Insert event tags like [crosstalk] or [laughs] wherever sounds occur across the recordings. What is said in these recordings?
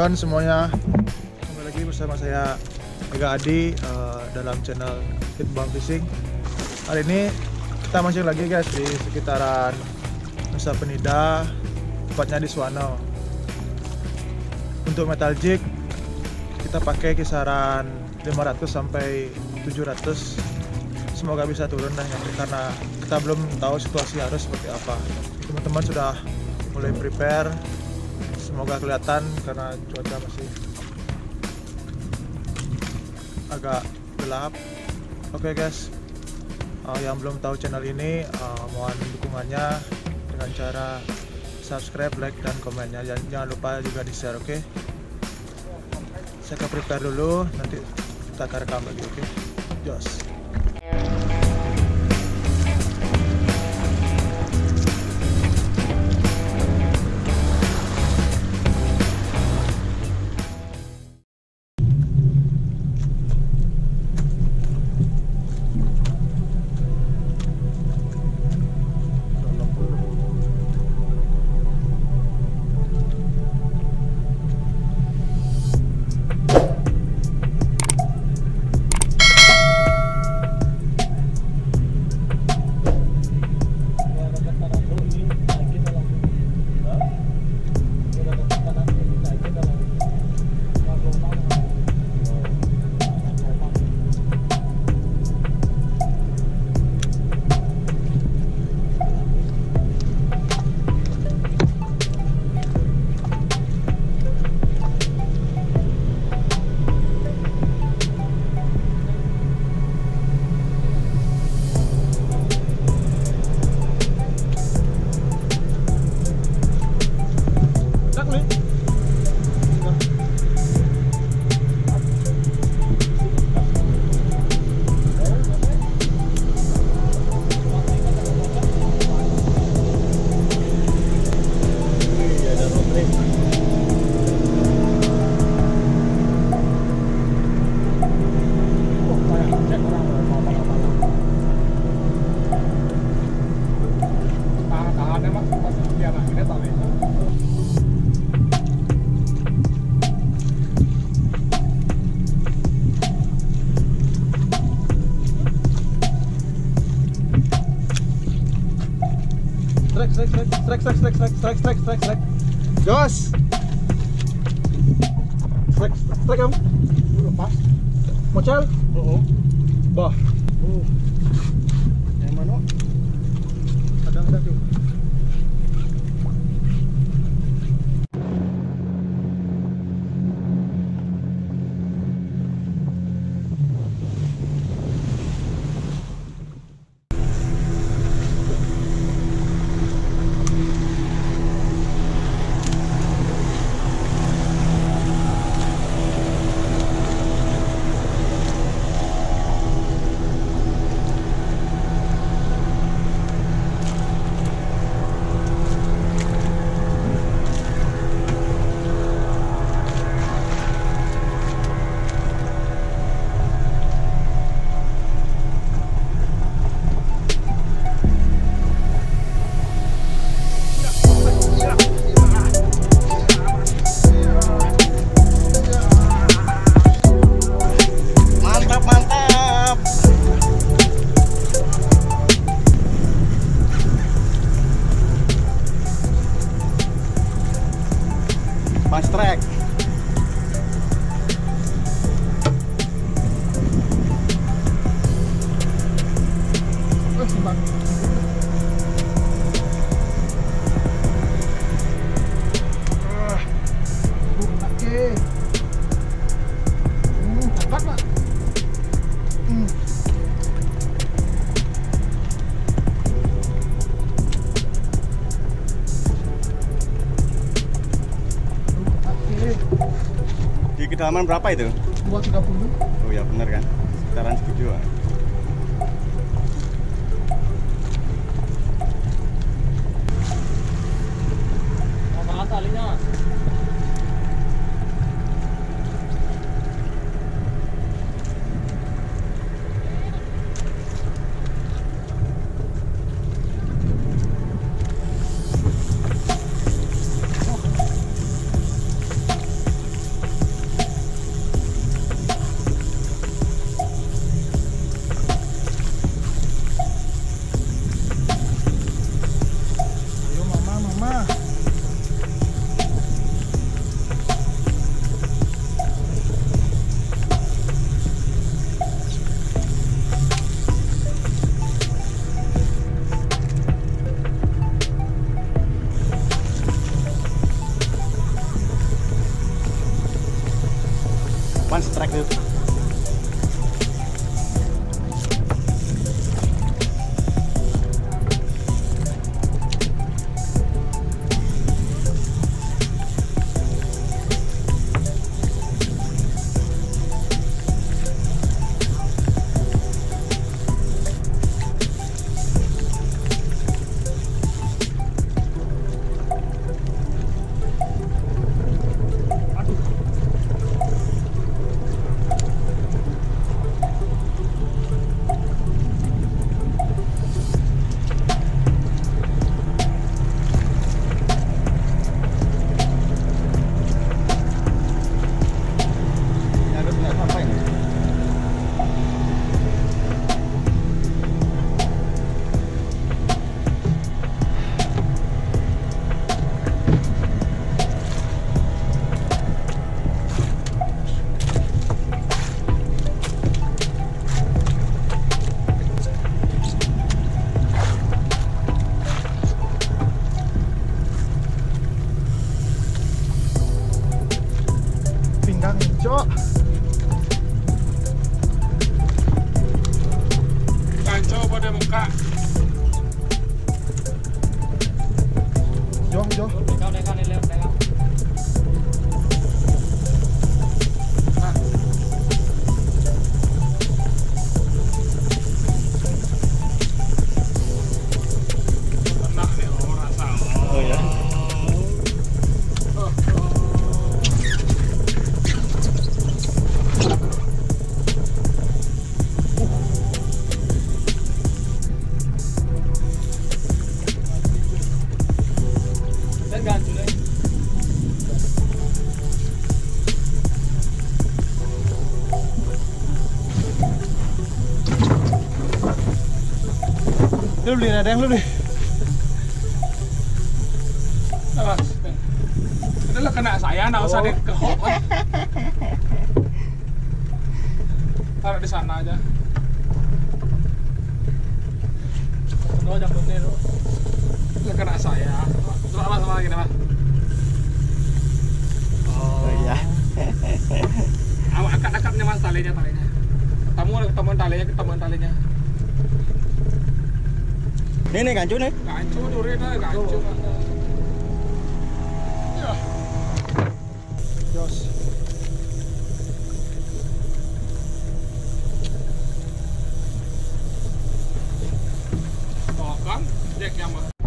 John semuanya. Kembali lagi bersama saya Ega Adi uh, dalam channel Hitbang Fishing Hari ini kita masih lagi guys di sekitaran Nusa Penida Tepatnya di Suwano. Untuk metal jig Kita pakai kisaran 500 sampai 700 Semoga bisa turun dah karena kita belum tahu situasi arus seperti apa. Teman-teman sudah mulai prepare semoga kelihatan karena cuaca masih agak gelap oke okay guys uh, yang belum tahu channel ini uh, mohon dukungannya dengan cara subscribe like dan komennya jangan, jangan lupa juga di share oke okay? saya ke prepare dulu nanti kita akan rekam lagi oke okay? jos Slack, slack, slack, slack, slack, slack, slack, slack. Jos! Slack, slack kamu. Lepas. Mocal? Oo. Bah. Extract. Kedalaman berapa itu? 230. Oh ya benar kan? Sekitaran segitu. bayangin cok. Kacau pada muka? Jom jom. Lu beli ada yang lu deh. Itu Adalah kena saya, nggak usah di dikehok. Taruh di sana aja. Lo jangan bener. Lah kena saya. Terus apa sama lagi nih, Mas? Oh iya. [laughs] Awak akad-akadnya Mas talinya talinya. Ketemu ketemuan talinya, ketemuan talinya. Ini nih kancu nih. Gancu duri dah, gancu. Ya, Jos. toh kan, jacknya mah.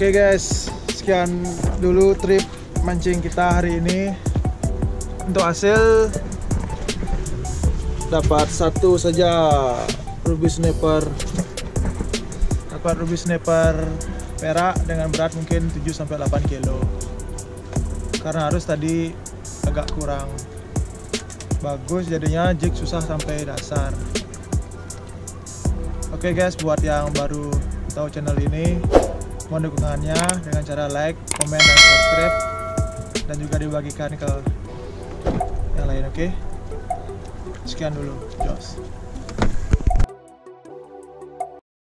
Oke guys, sekian dulu trip mancing kita hari ini. Untuk hasil dapat satu saja ruby snapper. Dapat ruby snapper perak dengan berat mungkin 7 sampai 8 kilo. Karena harus tadi agak kurang bagus jadinya jig susah sampai dasar. Oke guys, buat yang baru tahu channel ini, mohon dukungannya dengan cara like, komen, dan subscribe. Dan juga dibagikan ke yang lain oke? Sekian dulu Jos